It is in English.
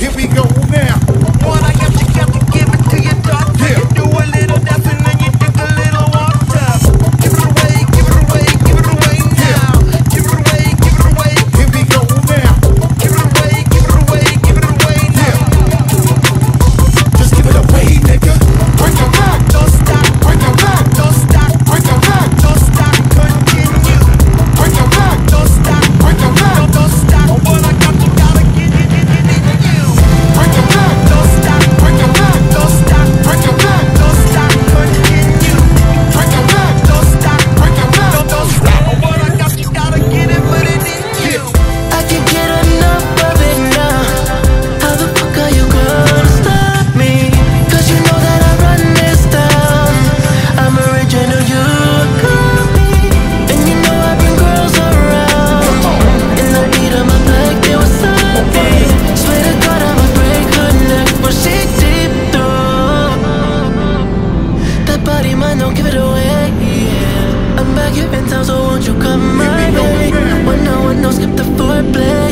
Here we go. body, mind, don't give it away. Yeah. I'm back here in town, so won't you come my way? One, no, one, no, skip the foreplay.